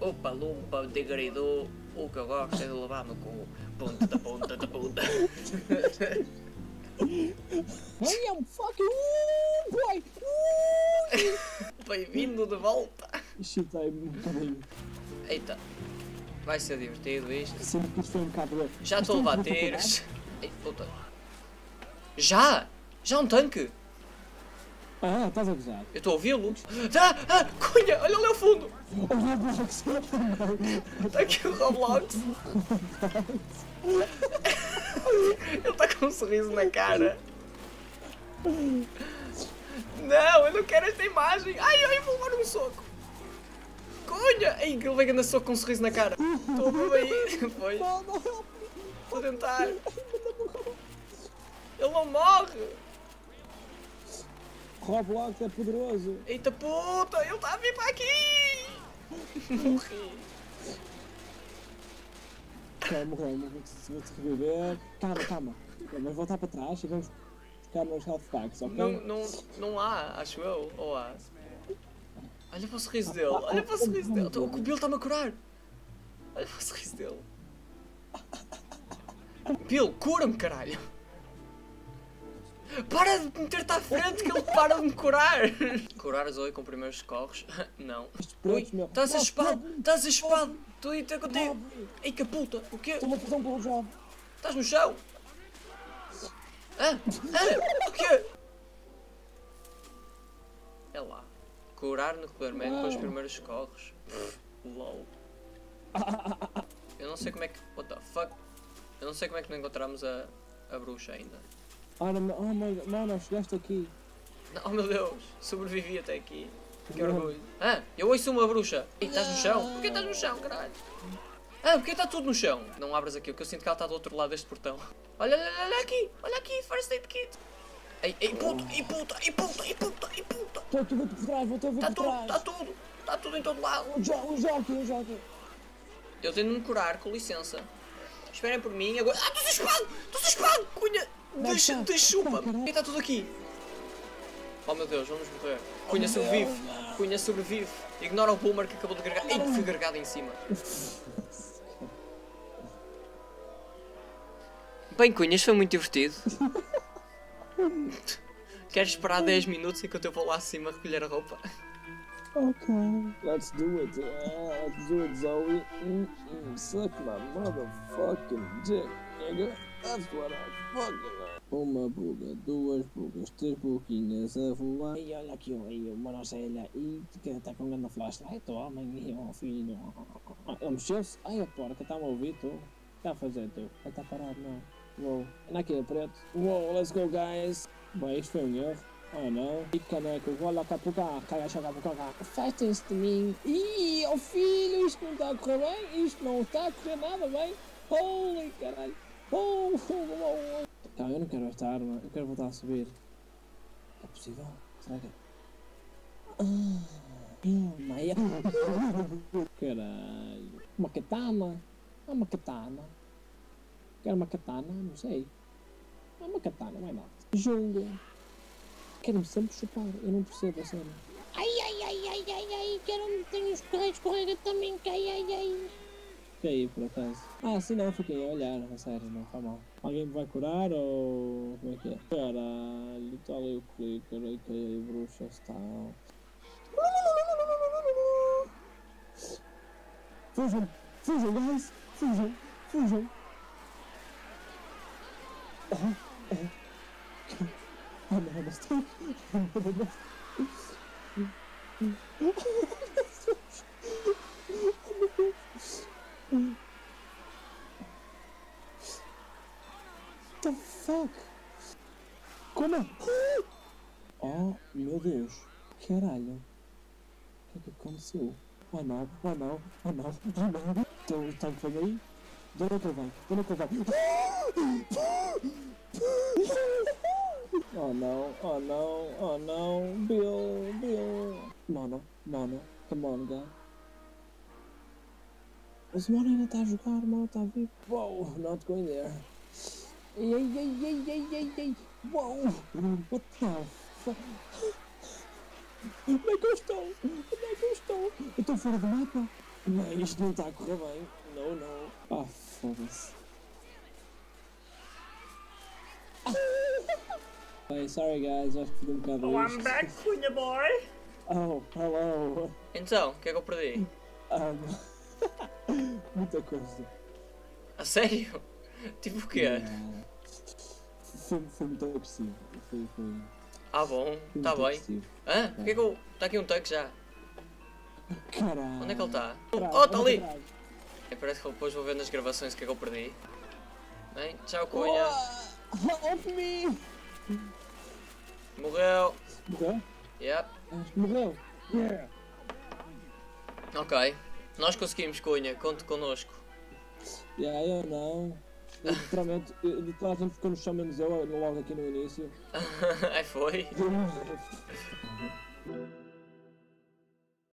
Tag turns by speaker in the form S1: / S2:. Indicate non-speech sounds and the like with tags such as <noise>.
S1: Opa, lumpa, degradou. O que eu gosto é de levar no cu. Ponta da ponta da ponta. <laughs>
S2: I am fucking Ooh, boy!
S1: Bem-vindo de volta.
S2: Chitei-me um bocadinho.
S1: Eita. Vai ser divertido isto.
S2: Sinto que isto foi um bocado.
S1: Já estou a levar tiros. Ei, puta. Já? Já um tanque?
S2: Ah, estás a gozar.
S1: Eu estou a ouvi-lo. Ah, ah, cunha, olha ali ao fundo.
S2: O Roblox!
S1: Está aqui o Roblox. Ele está com um sorriso na cara. Não, eu não quero esta imagem. Ai, ai, vou levar um soco. Cunha! Ai, que ele vai ganhar soco com um sorriso na cara. Estou a ver aí. Foi. A tentar. Ele não morre.
S2: Roblox é poderoso.
S1: Eita puta, ele está a vir para aqui. Morri.
S2: Ok, morreu, mas vou-te vou-te reviver. Calma, calma. Vamos voltar para trás e vamos buscar nos health packs, ok?
S1: Não, não, não há, acho eu. Ou há? Olha para o sorriso dele, olha para o sorriso dele. O Bill está-me a curar. Olha para o sorriso dele. Bill, cura-me, caralho. Para de meter-te à frente que ele para de me curar. Curar Zoe com primeiros socorros? <laughs> Não. Ui, estás a
S2: não,
S1: estás a espado. Estou a ir ter contigo. Ei, que puta, o quê?
S2: Estou-me a fazer um blowjob.
S1: Estás no chão? Ah, ah, o quê? É lá. Curar nuclearmente com os primeiros socorros. LOL. <laughs> Eu não sei como é que. What the fuck? Eu não sei como é que não encontramos a, a bruxa ainda.
S2: Ora, oh my god, não, não, chegaste aqui.
S1: Não, oh meu Deus, sobrevivi até aqui. Que orgulho. Ah, eu ouço uma bruxa. Ei, estás no chão? Porquê estás no chão, caralho? Ah, porquê está tudo no chão? Não abras aqui, porque eu sinto que ela está do outro lado deste portão. Olha, olha, olha aqui, olha aqui, first aid kit. Ei, ei, puta, ei, puta, ei, puta, ei, puta, ei, puta.
S2: Estou vou-te por trás, a ver
S1: Está
S2: por
S1: tudo,
S2: trás.
S1: está tudo, está tudo em todo lado.
S2: Um jockey, um jockey.
S1: Eu tenho de me curar, com licença. Esperem por mim, agora... Ah, estou espado, estou espado, cunha. Deixa, deixa,
S2: está, caralho.
S1: Está tudo aqui. Oh meu Deus, vamos morrer. Cunha sobrevive, Cunha sobrevive. Ignora o boomer que acabou de gargar. Ei, fui gargado em cima. Bem, Cunhas, foi muito divertido. <laughs> Queres esperar 10 minutos enquanto eu vou lá acima recolher a roupa?
S2: Ok, let's do it. Uh, let's do it, Zoe. Mm -mm, suck my motherfucking dick, nigga. That's what I fucking like. Uma buga, duas bugas, três buquinhas a voar. E olha aqui aí, uma nocelha. E que está com grande flashlight, homem, e o filho. Ele mexeu-se. Ai, a porca, está-me a ouvir, tu? Está a fazer, tu? Vai estar parado, não. Uou, naquele preto. Uou, let's go, guys. Bem, isto foi um erro. Oh não. E caneco, vou lá cá para cá, caga chegar para cá. Afastem-se de mim. Ih, oh filho, isto não está a correr bem. Isto não está a correr nada bem. Holy caralho. Oh, oh, oh, oh. Não, eu não quero esta arma. Eu quero voltar a subir. É possível? Será que é? Ah. Caralho. Uma katana. É uma katana. Quero uma katana? Não sei. É uma katana, vai não. Jungle. Quero-me sempre chupar. Eu não percebo a cena. Ai, ai, ai, ai, ai, ai. Quero-me ter uns correios escorrega também. que Ai, ai, ai. Que aí, por acaso? Ah, sim, não. Fiquei a olhar. A sério, não. Foi mal. Alguém me vai curar ou... Como é que é? Caralho. Está ali o clicker. Ai, que aí, bruxa. Está... Fujam! Fujam, guys! Fujam! Fujam! Oh, oh. No. The fuck? Como é? Oh, meu Deus. Caralho. O que é que aconteceu? Oh não, oh não, oh não, oh não. Então, está que vem aí? De onde é que? De? Oh não, oh não, oh não. Bill, Bill. Mono, mono. Come on, guy. Mas Mono ainda está a jogar, Mono está vivo. Wow, not going there. Ei, ei, ei, ei, ei, ei, ei. Wow, what the fuck? Onde é que eu estou? Onde é que eu estou? Eu estou fora do mapa. Bem, isto não está a correr bem. Não, não. Ah, foda-se. Bem, sorry guys, acho que fui um bocado
S3: Oh, I'm back, Cunha boy.
S2: Oh, hello.
S1: Então, o que é que eu perdi?
S2: Um, <laughs> muita coisa.
S1: A sério? Tipo o quê?
S2: Yeah. Foi, foi muito agressivo. Foi, foi,
S1: Ah bom,
S2: foi
S1: tá bem.
S2: agressivo.
S1: Hã? Porquê que eu... Tá aqui um tanque já.
S2: Caralho.
S1: Onde é que ele está? Oh, tá ali!
S2: atrás.
S1: É, parece que depois vou ver nas gravações o que é que eu perdi. Bem, tchau Cunha.
S2: Oh, Help me!
S1: Morreu.
S2: Morreu?
S1: Yep.
S2: Acho que morreu. Yeah.
S1: Ok. Nós conseguimos Cunha, conte connosco.
S2: Yeah, eu não. Eu, literalmente, <laughs> eu- literalmente ficou no chão menos eu logo aqui no início. <laughs>
S1: Aí foi. <laughs>